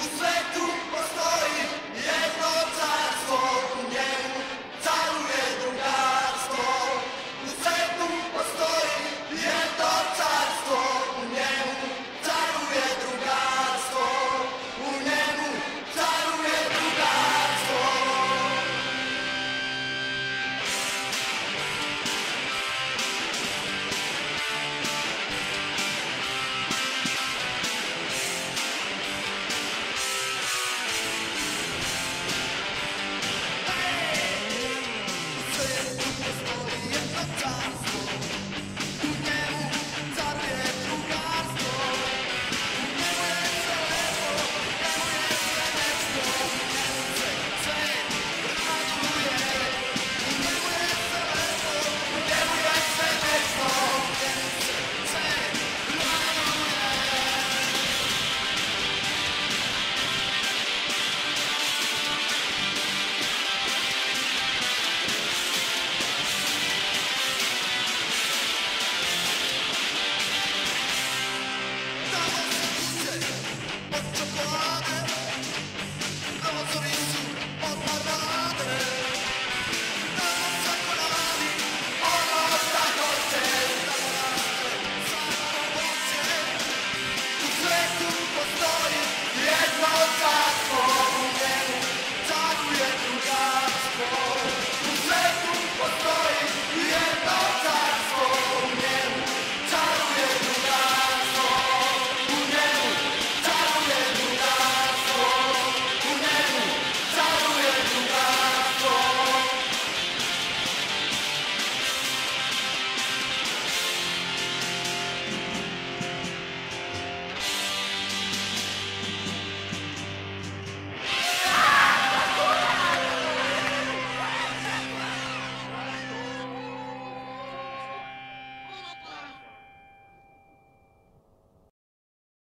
O feito